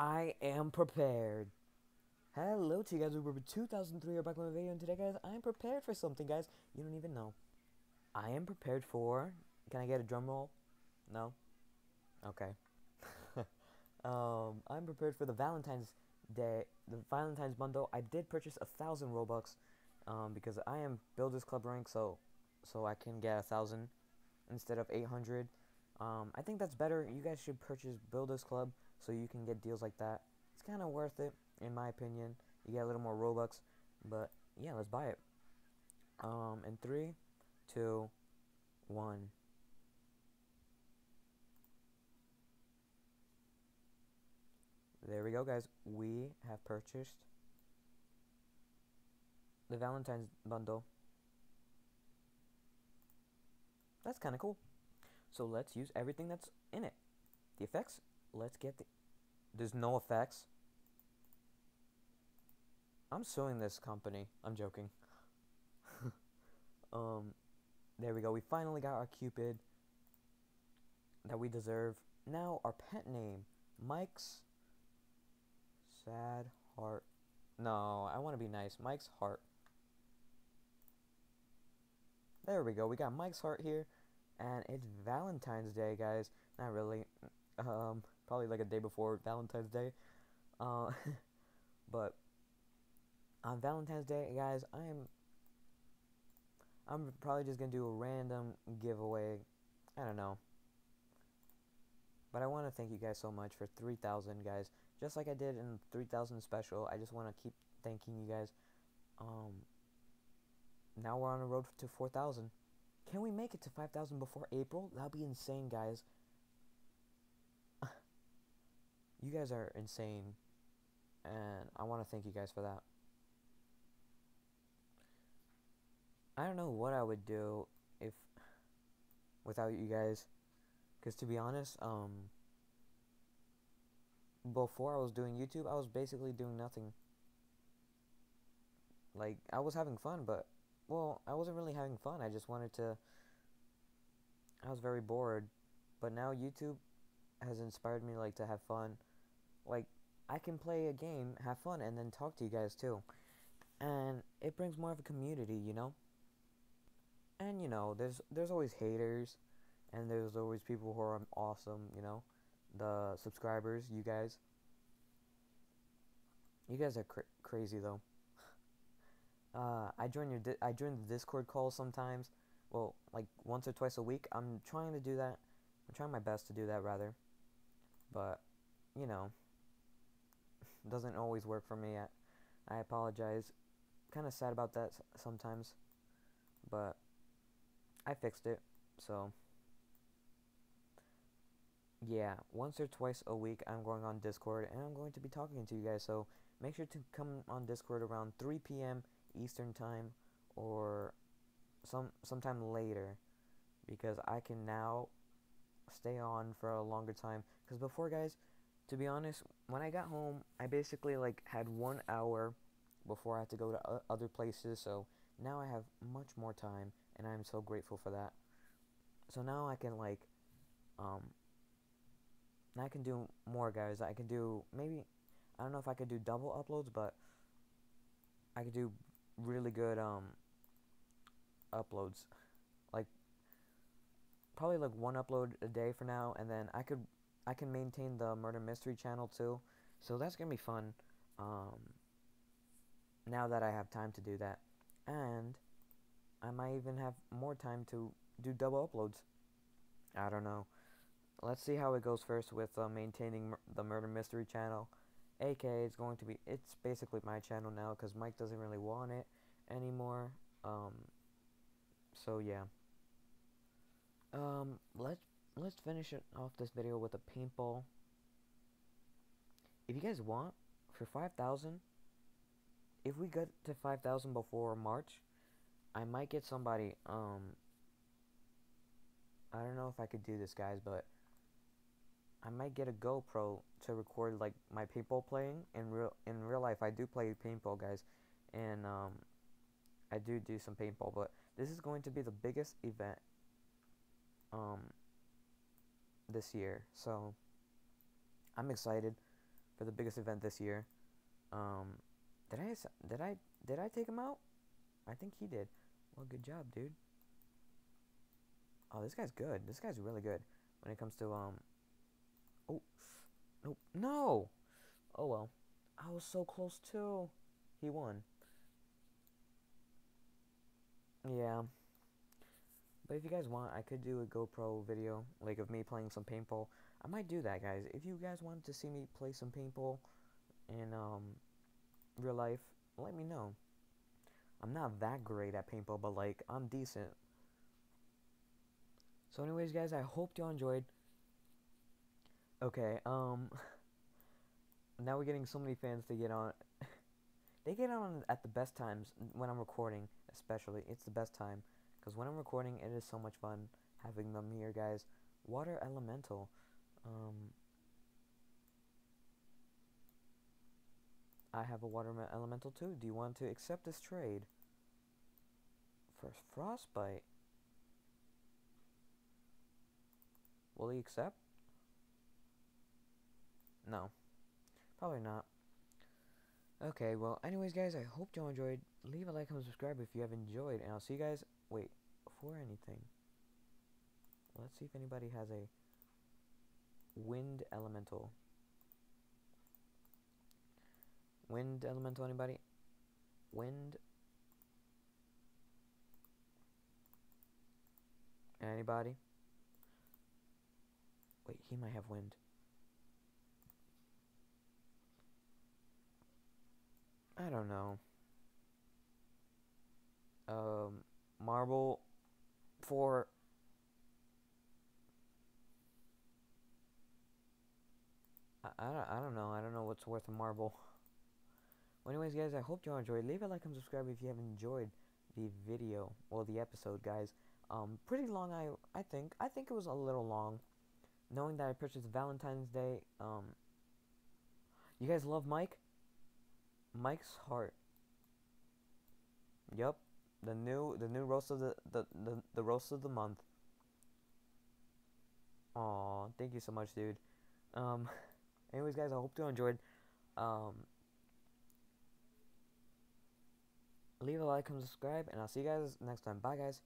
I am prepared. Hello to you guys, we're 2003 are back with a video, and today guys, I'm prepared for something guys, you don't even know. I am prepared for, can I get a drum roll? No? Okay. um, I'm prepared for the Valentine's Day, the Valentine's bundle. I did purchase a thousand Robux, um, because I am Builders Club rank, so, so I can get a thousand instead of 800. Um, I think that's better. You guys should purchase Builders Club so you can get deals like that. It's kind of worth it, in my opinion. You get a little more Robux, but yeah, let's buy it. Um, in three, two, one. There we go, guys. We have purchased the Valentine's bundle. That's kind of cool. So let's use everything that's in it. The effects, let's get the... There's no effects. I'm suing this company. I'm joking. um, there we go. We finally got our Cupid that we deserve. Now, our pet name. Mike's Sad Heart. No, I want to be nice. Mike's Heart. There we go. We got Mike's Heart here. And it's Valentine's Day, guys. Not really. Um, probably like a day before Valentine's Day. Uh, but on Valentine's Day, guys, I'm I'm probably just gonna do a random giveaway. I don't know. But I want to thank you guys so much for 3,000 guys. Just like I did in 3,000 special, I just want to keep thanking you guys. Um, now we're on the road to 4,000. Can we make it to 5,000 before April? That'll be insane, guys. you guys are insane. And I want to thank you guys for that. I don't know what I would do if without you guys. Because to be honest, um, before I was doing YouTube, I was basically doing nothing. Like, I was having fun, but, well, I wasn't really having fun. I just wanted to, I was very bored. But now YouTube has inspired me, like, to have fun. Like, I can play a game, have fun, and then talk to you guys, too. And it brings more of a community, you know? And, you know, there's, there's always haters and there's always people who are awesome, you know, the subscribers, you guys. You guys are cr crazy though. Uh, I join your I join the Discord call sometimes. Well, like once or twice a week. I'm trying to do that. I'm trying my best to do that rather. But, you know, doesn't always work for me. I, I apologize. Kind of sad about that sometimes. But I fixed it. So yeah, once or twice a week I'm going on Discord and I'm going to be talking to you guys. So make sure to come on Discord around 3 p.m. Eastern time or some sometime later because I can now stay on for a longer time. Because before, guys, to be honest, when I got home, I basically like had one hour before I had to go to other places. So now I have much more time, and I'm so grateful for that. So now I can like um I can do more, guys. I can do maybe I don't know if I could do double uploads, but I could do really good um uploads. Like probably like one upload a day for now and then I could I can maintain the murder mystery channel too. So that's to be fun. Um now that I have time to do that. And I might even have more time to do double uploads. I don't know. Let's see how it goes first with uh, maintaining mur the Murder Mystery channel. AK it's going to be, it's basically my channel now because Mike doesn't really want it anymore. Um, so yeah. Um, let's, let's finish it off this video with a paintball. If you guys want, for 5,000, if we get to 5,000 before March, I might get somebody, um, I don't know if I could do this, guys, but I might get a GoPro to record like my paintball playing in real in real life. I do play paintball, guys, and um, I do do some paintball. But this is going to be the biggest event um this year, so I'm excited for the biggest event this year. Um, did I did I did I take him out? I think he did. Well, good job, dude. Oh, this guy's good. This guy's really good when it comes to um. Oh, nope, no. Oh well, I was so close too. He won. Yeah. But if you guys want, I could do a GoPro video, like of me playing some paintball. I might do that, guys. If you guys want to see me play some paintball in um, real life, let me know. I'm not that great at paintball, but like I'm decent. So, anyways, guys, I hope you all enjoyed. Okay, um, now we're getting so many fans to get on. they get on at the best times when I'm recording, especially. It's the best time because when I'm recording, it is so much fun having them here, guys. Water Elemental. Um, I have a water elemental too. Do you want to accept this trade? For frostbite. Will he accept? No. Probably not. Okay, well, anyways, guys, I hope you all enjoyed. Leave a like and subscribe if you have enjoyed, and I'll see you guys. Wait, before anything, let's see if anybody has a wind elemental. Wind elemental, anybody? Wind. Anybody? Wait, he might have wind. I don't know. Um, marble for I, I, don't, I don't know. I don't know what's worth a marble. Well, anyways, guys, I hope you all enjoyed. Leave a like and subscribe if you have enjoyed the video or the episode, guys. Um, pretty long, I I think. I think it was a little long, knowing that I purchased Valentine's Day. Um, you guys love Mike? Mike's heart. Yep, the new the new roast of the the the, the roast of the month. Aw, thank you so much, dude. Um, anyways, guys, I hope you enjoyed. Um, leave a like and subscribe, and I'll see you guys next time. Bye, guys.